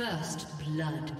First blood.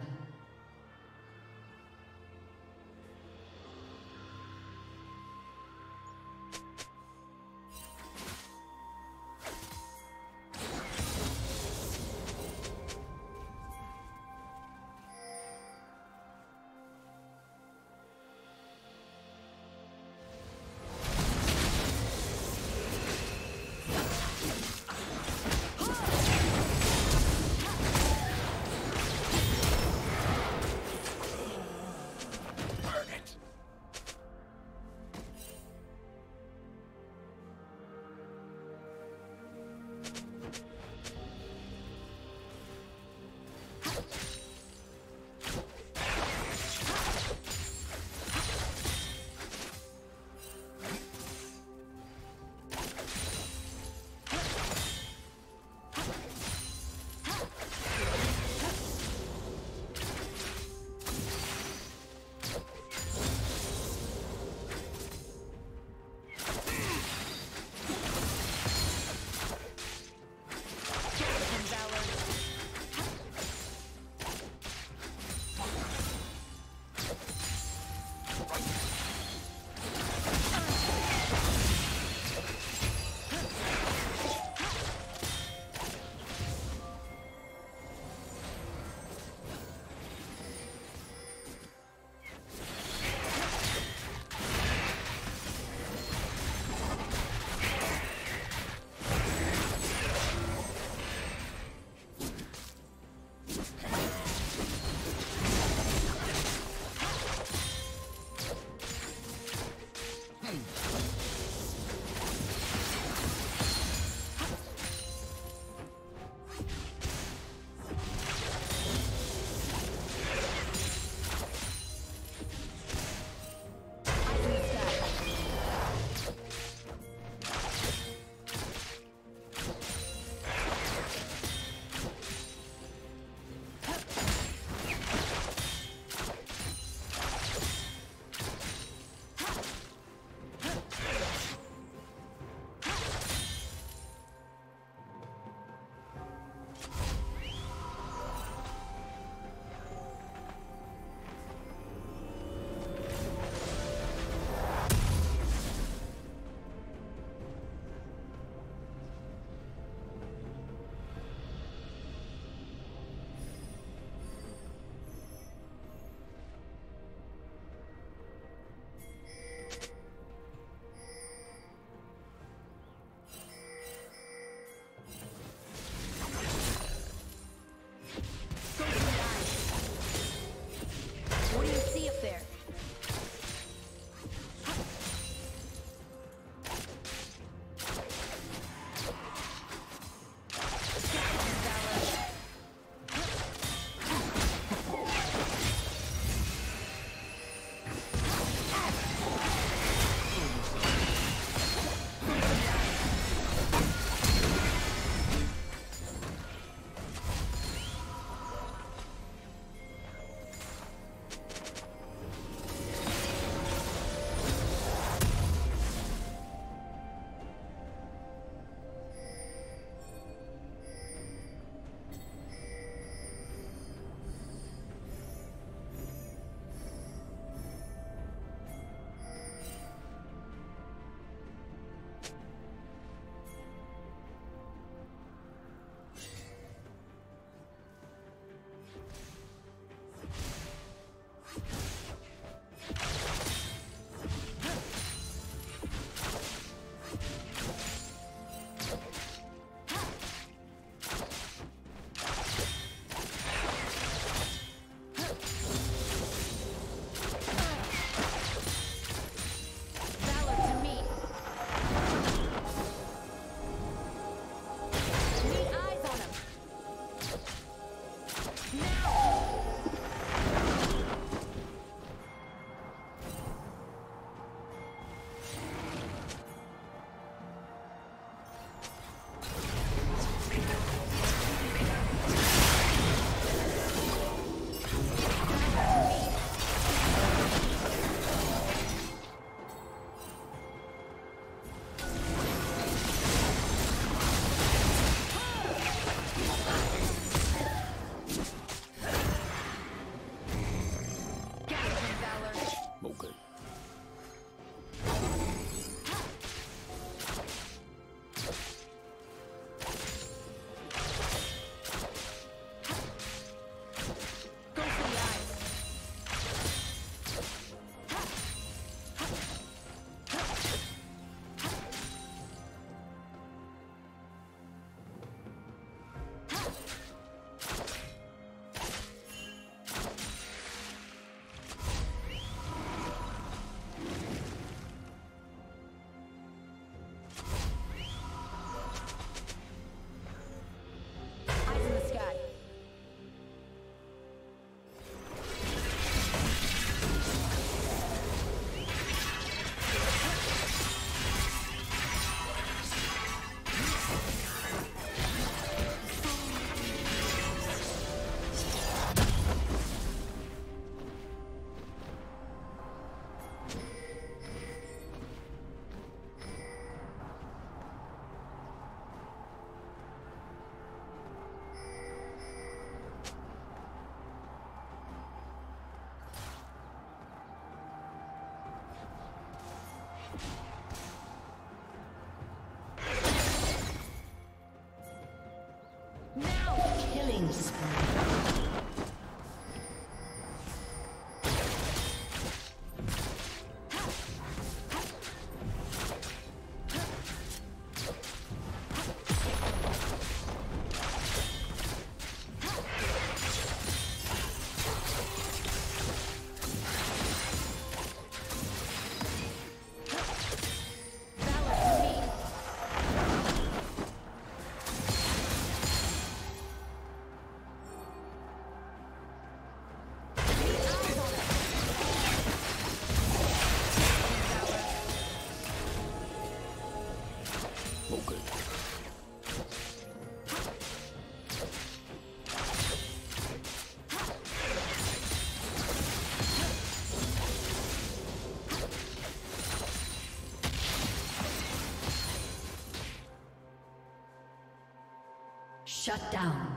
Shut down.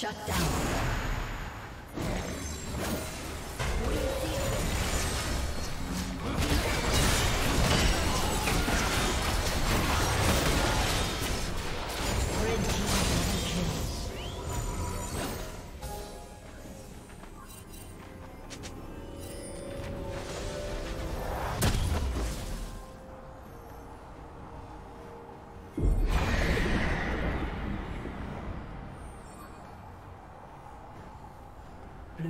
Shut down.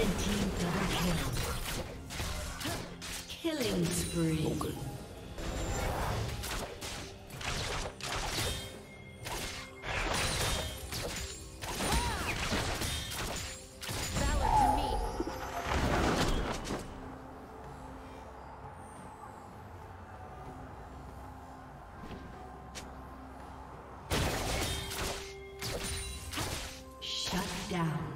Red team double kill. Killing spree. Okay. down.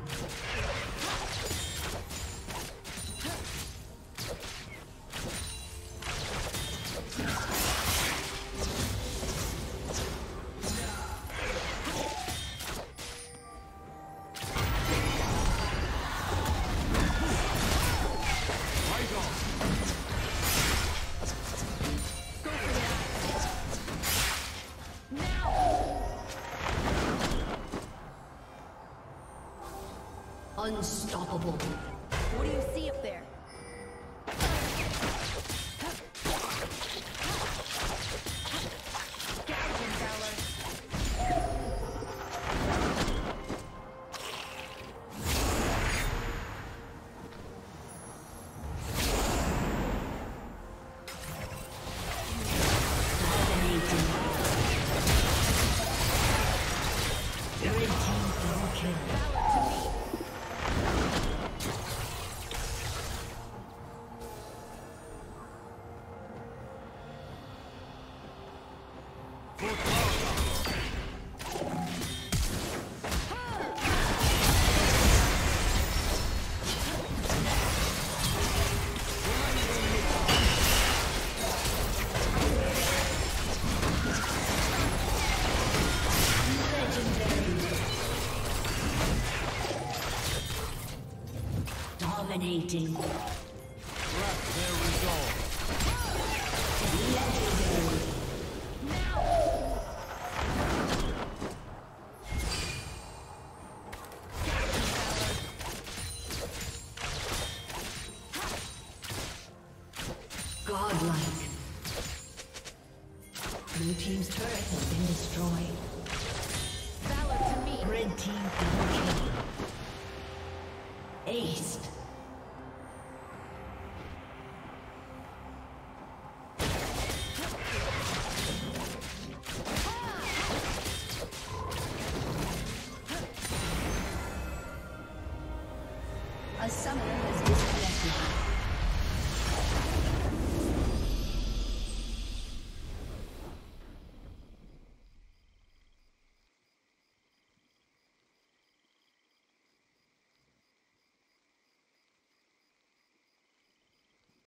Unstoppable. What do you Godlike. Blue team's turret has been destroyed. Valor to me. Red team double kill. Ace. A summoner